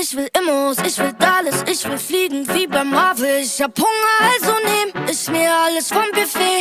Ich will Immos, ich will Dallas, ich will fliegen wie bei Marvel. Ich hab Hunger, also nehm ich mir alles vom Buffet.